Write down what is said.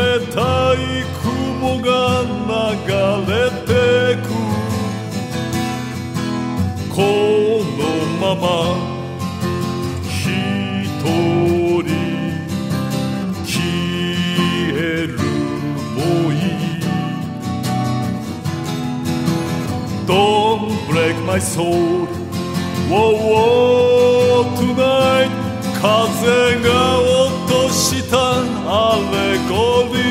冷たい雲が流れてくこのまま一人消えるもいい Don't break my soul Whoa, whoa, tonight 風が落とした alle gold